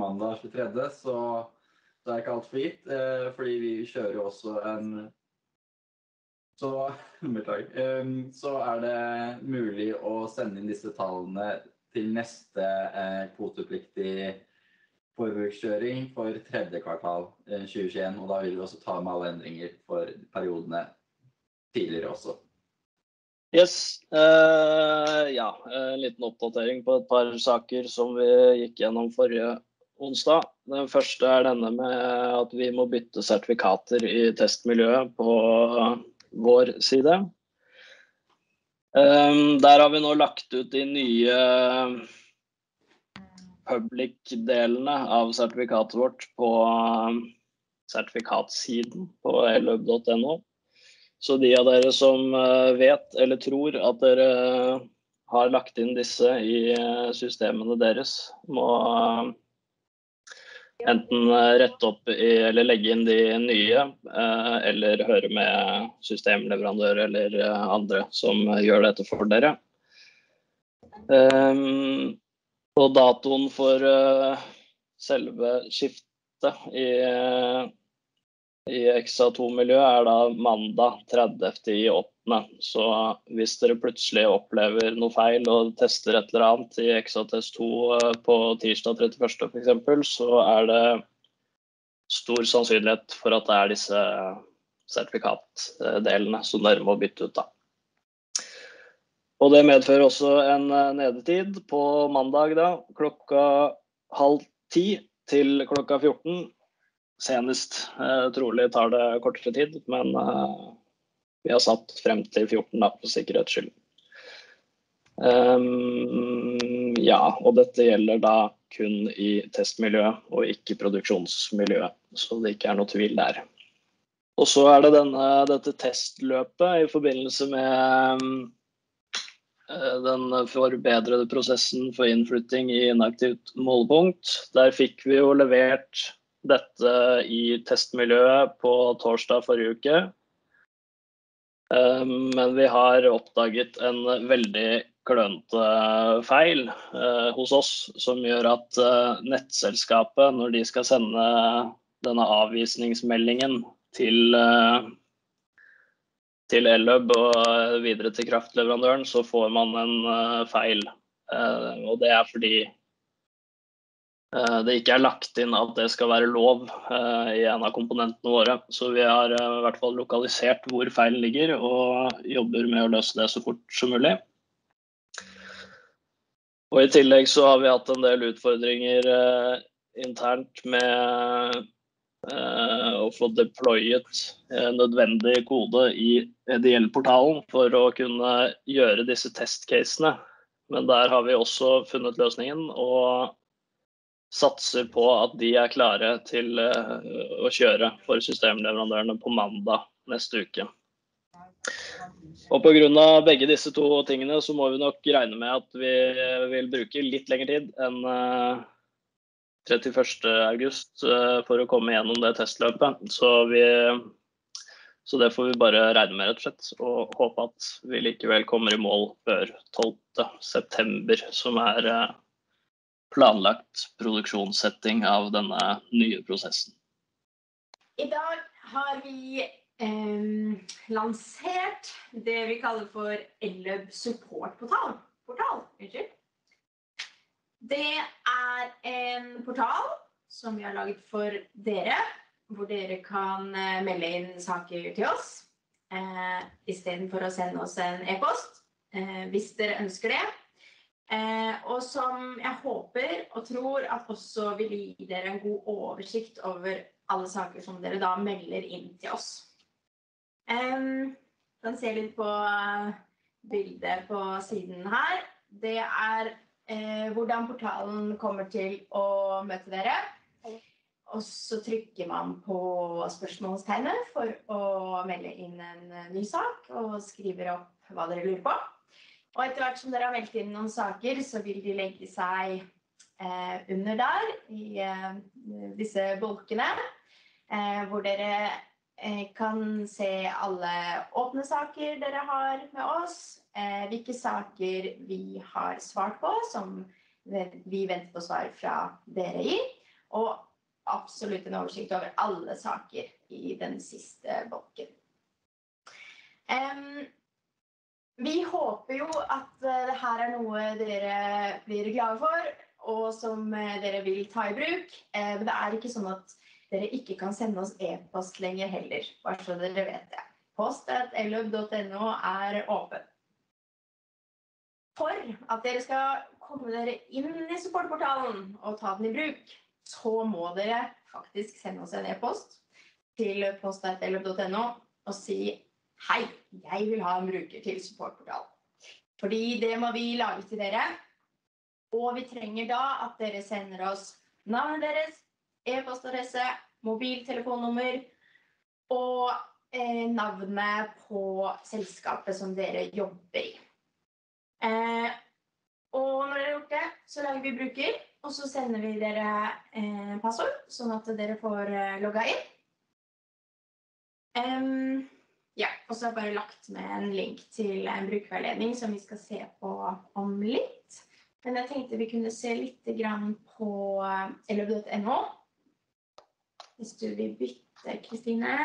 mandag 23., så det er ikke alt for gitt. Fordi vi kjører jo også en så, så er det mulig å sende inn disse tallene til neste kvotepliktig forbrukskjøring for tredje kvartal 2021. Og Da vil vi også ta med alle endringer for periodene tidligere også. Yes. Ja, en liten oppdatering på et par saker som vi gikk gjennom forrige onsdag. Den første er denne med at vi må bytte sertifikater i testmiljøet på vår side. Der har vi nå lagt ut de nye public delene av sertifikatet vårt på sertifikatsiden på elhub.no. Så de av dere som vet eller tror at dere har lagt inn disse i systemene deres må enten rette opp i eller legge inn de nye, eller høre med systemleverandør eller andre som gjør dette for dere. Og datoen for selve skiftet i XA2 miljøet er da mandag 30.8. Så hvis dere plutselig opplever noe feil og tester et eller annet i XA-test 2 på tirsdag 31. for eksempel, så er det stor sannsynlighet for at det er disse sertifikatdelene som dere må bytte ut da. Og det medfører også en nedetid på mandag da klokka halv ti til klokka 14 senest. Trolig tar det kortere tid, men vi har satt frem til 14 da for sikkerhets skyld. Ja, og dette gjelder da kun i testmiljøet og ikke produksjonsmiljøet, så det ikke er noe tvil der. Og så er det dette testløpet i forbindelse med den forbedrede prosessen for innflytting i inaktivt målepunkt. Der fikk vi jo levert dette i testmiljøet på torsdag forrige uke. Men vi har oppdaget en veldig klønete feil hos oss som gjør at nettselskapet, når de skal sende denne avvisningsmeldingen til Elhub og videre til kraftleverandøren, så får man en feil. Og det er fordi det ikke er lagt inn at det skal være lov i en av komponentene våre. Så vi har i hvert fall lokalisert hvor feilen ligger og jobber med å løse det så fort som mulig. Og i tillegg så har vi hatt en del utfordringer internt med å få deployet nødvendig kode i EDL portalen for å kunne gjøre disse testcasene. Men der har vi også funnet løsningen og satser på at de er klare til å kjøre for systemleverandørene på mandag neste uke. Og av begge disse to tingene så må vi nok regne med at vi vil bruke litt lengre tid enn 31. august for å komme gjennom det testløpet. Så vi, så det får vi bare regne med rett og slett, og håpe at vi likevel kommer i mål før 12. september, som er planlagt produksjonssetting av denne nye prosessen. I dag har vi lansert det vi kaller for Elløb Support portal. Det er en portal som vi har laget for dere, hvor dere kan melde inn saker til oss i stedet for å sende oss en e-post, hvis dere ønsker det. Og som jeg håper og tror at også vil gi dere en god oversikt over alle saker som dere da melder inn til oss. Kan se litt på bildet på siden her. Det er hvordan portalen kommer til å møte dere. Og så trykker man på spørsmålstegnet for å melde inn en ny sak og skriver opp hva dere lurer på. Og etter hvert som dere har meldt inn noen saker, så vil de legge seg under der i disse bolkene, hvor dere kan se alle åpne saker dere har med oss, hvilke saker vi har svart på som vi venter på svar fra dere i, og absolutt en oversikt over alle saker i den siste bolken. Vi håper jo at uh, det her er noe dere blir glade for, og som uh, dere vil ta i bruk. Uh, men det er ikke sånn at dere ikke kan sende oss e-post lenger heller, bare så dere vet det. Post.elub.no er åpen. For at dere skal komme dere inn i supportportalen og ta den i bruk, så må dere faktisk sende oss en e-post til post.elub.no og si hei, jeg vil ha en bruker til supportportal. Fordi det må vi lage til dere. Og vi trenger da at dere sender oss navnet deres, e-postadresse, mobiltelefonnummer og eh, navnet på selskapet som dere jobber i. Eh, og når dere har gjort det, så lager vi bruker, og så sender vi dere eh, passord, sånn at dere får eh, logga inn. Um, ja, og så har jeg bare lagt med en link til en brukerveiledning som vi skal se på om litt. Men jeg tenkte vi kunne se litt på eløv.no. Hvis du vil bytte, Kristine.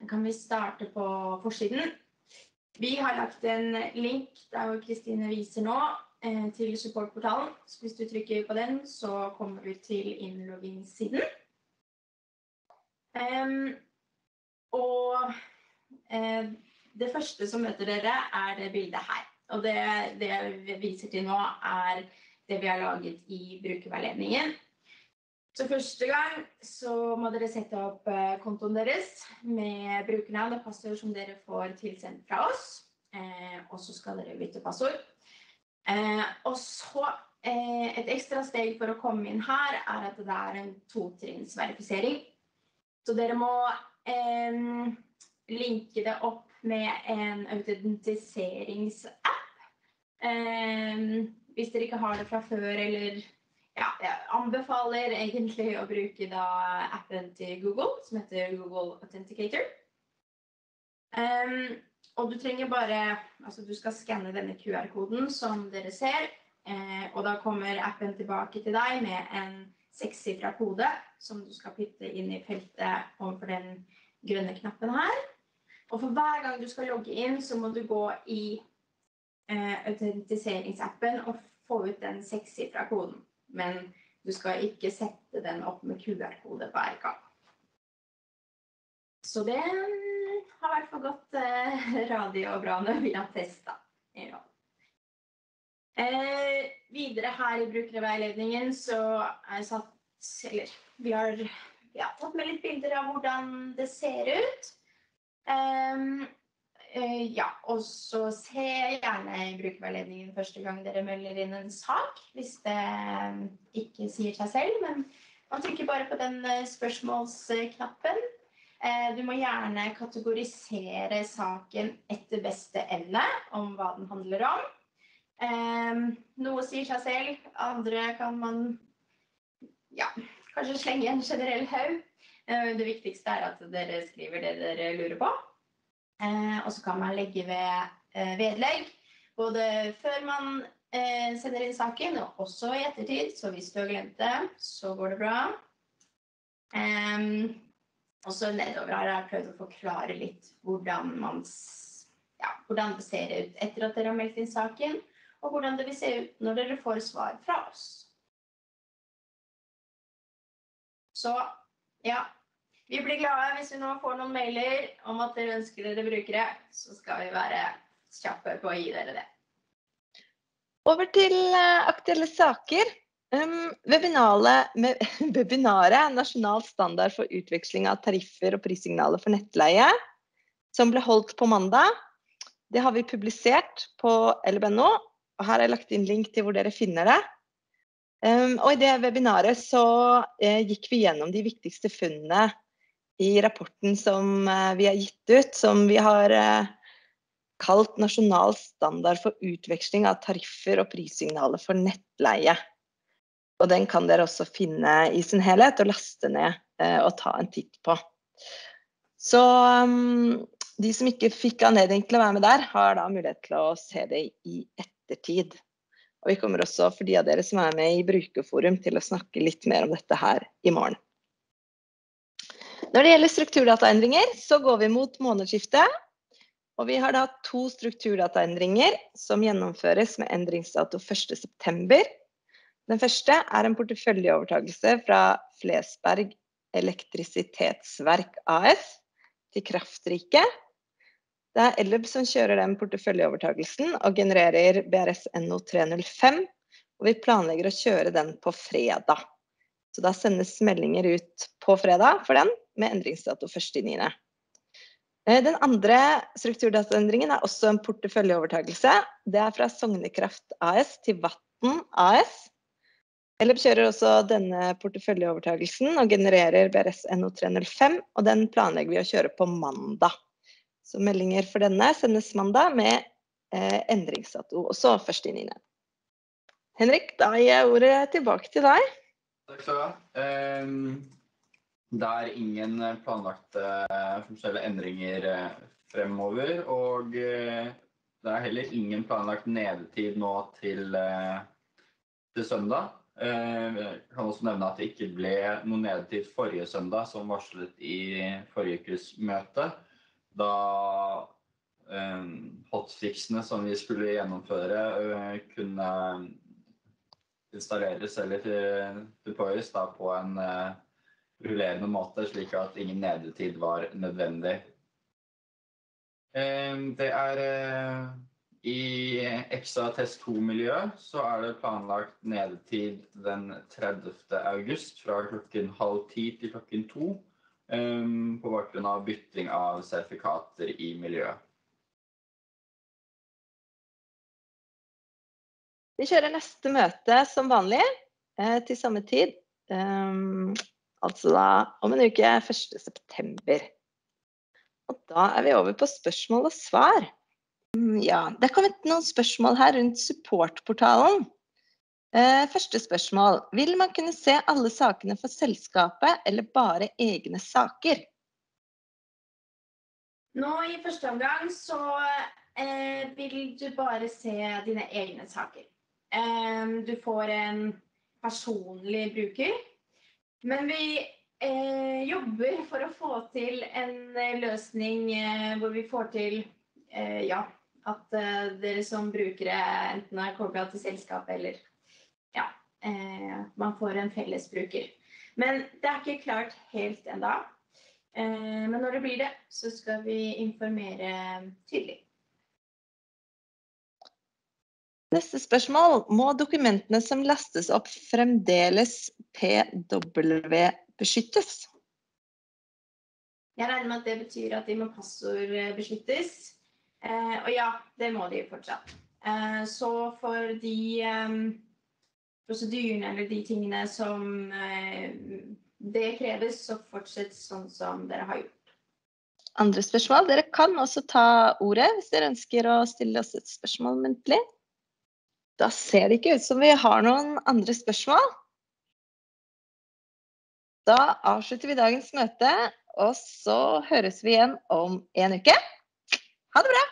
Da kan vi starte på forsiden. Vi har lagt en link der Kristine viser nå, eh, til supportportalen. Så hvis du trykker på den, så kommer du til innloggingssiden. Um, og eh, det første som møter dere, er det bildet her. Og det, det jeg viser til nå, er det vi har laget i brukerveiledningen. Så første gang så må dere sette opp eh, kontoen deres med brukernavn og passord som dere får tilsendt fra oss. Eh, og så skal dere bytte passord. Eh, og så eh, et ekstra steg for å komme inn her er at det er en totrinnsverifisering. Så dere må linke det opp med en autentiseringsapp. Hvis dere ikke har det fra før eller ja, jeg anbefaler egentlig å bruke da appen til Google, som heter Google Authenticator. Um, og du trenger bare Altså, du skal skanne denne QR-koden som dere ser, eh, og da kommer appen tilbake til deg med en sekssifra kode som du skal putte inn i feltet overfor den grønne knappen her. Og for hver gang du skal logge inn, så må du gå i eh, autentiseringsappen og få ut den sekssifra koden men du skal ikke sette den opp med QR-kode hver gang. Så det har i hvert fall gått eh, radio og bra når vi har testa. Eh, videre her i brukerveiledningen så er jeg satt Eller vi har ja, tatt med litt bilder av hvordan det ser ut. Um, eh, ja, og så se gjerne i brukerveiledningen første gang dere melder inn en sak, hvis det um, ikke sier seg selv. Men man trykker bare på den uh, spørsmålsknappen. Uh, du må gjerne kategorisere saken etter beste evne om hva den handler om. Noe sier seg selv, andre kan man ja, kanskje slenge en generell haug. det viktigste er at dere skriver det dere lurer på. Eh, og så kan man legge ved eh, vedlegg både før man eh, sender inn saken, og også i ettertid. Så hvis du har glemt det, så går det bra. Um, og så nedover har jeg prøvd å forklare litt hvordan, man, ja, hvordan det ser ut etter at dere har meldt inn saken, og hvordan det vil se ut når dere får svar fra oss. Så ja, vi blir glade hvis vi nå får noen mailer om at dere ønsker dere brukere. Så skal vi være kjappe på å gi dere det. Over til uh, aktuelle saker. Um, webinaret Nasjonal standard for utveksling av tariffer og prissignaler for nettleie, som ble holdt på mandag, det har vi publisert på LBNO. Og Her har jeg lagt inn link til hvor dere finner det. Um, og I det webinaret så uh, gikk vi gjennom de viktigste funnene i rapporten som eh, vi har gitt ut, som vi har eh, kalt 'Nasjonal standard for utveksling av tariffer og prissignaler for nettleie'. Og Den kan dere også finne i sin helhet og laste ned eh, og ta en titt på. Så um, de som ikke fikk anledning til å være med der, har da mulighet til å se det i ettertid. Og vi kommer også, for de av dere som er med i brukerforum, til å snakke litt mer om dette her i morgen. Når det gjelder strukturdataendringer, så går vi mot månedsskiftet. Og vi har da to strukturdataendringer som gjennomføres med endringsdato 1.9. Den første er en porteføljeovertakelse fra Flesberg elektrisitetsverk AS til Kraftrike. Det er Elleb som kjører den porteføljeovertagelsen og genererer BRS NO 305. Og vi planlegger å kjøre den på fredag. Så da sendes meldinger ut på fredag for den, med endringsdato 1.9. Eh, den andre strukturdataendringen er også en porteføljeovertakelse. Det er fra Sognekraft AS til Vatn AS. Elleb kjører også denne porteføljeovertagelsen og genererer BRS NO 305, og den planlegger vi å kjøre på mandag. Så meldinger for denne sendes mandag med eh, endringsdato også 1.9. Henrik, da gir jeg ordet tilbake til deg. Takk skal du ha. Um, det er ingen planlagte forskjellige endringer eh, fremover. Og det er heller ingen planlagt nedetid nå til, til søndag. Uh, jeg kan også nevne at det ikke ble noen nedetid forrige søndag, som varslet i forrige ukes møte da eh, hotfixene som vi skulle gjennomføre, eh, kunne installeres eller deployes da på en eh, rullerende måte, slik at ingen nedetid var nødvendig. Eh, det er eh, i EXA test 2-miljøet så er det planlagt nedetid den 30. august fra klokken halv ti til klokken to. Um, på bakgrunn av bytting av sertifikater i miljøet. Vi kjører neste møte som vanlig eh, til samme tid. Um, altså da om en uke 1.9. Og da er vi over på spørsmål og svar. Um, ja, det er kommet noen spørsmål her rundt supportportalen. Eh, første spørsmål. Vil man kunne se alle sakene for selskapet, eller bare egne saker? Nå i første omgang så eh, vil du bare se dine egne saker. Eh, du får en personlig bruker. Men vi eh, jobber for å få til en eh, løsning eh, hvor vi får til ja, at dere som brukere enten er kobla til selskapet eller man får en felles bruker. Men det er ikke klart helt ennå. Eh, men når det blir det, så skal vi informere tydelig. Neste spørsmål. Må dokumentene som lastes opp fremdeles PW-beskyttes? Jeg regner med at det betyr at de må passordbeskyttes. Eh, og ja, det må de fortsatt. Eh, så for de eh, prosedyrene eller de tingene som eh, det kreves, så fortsett sånn som dere har gjort. Andre spørsmål? Dere kan også ta ordet hvis dere ønsker å stille oss et spørsmål muntlig. Da ser det ikke ut som vi har noen andre spørsmål. Da avslutter vi dagens møte, og så høres vi igjen om en uke. Ha det bra!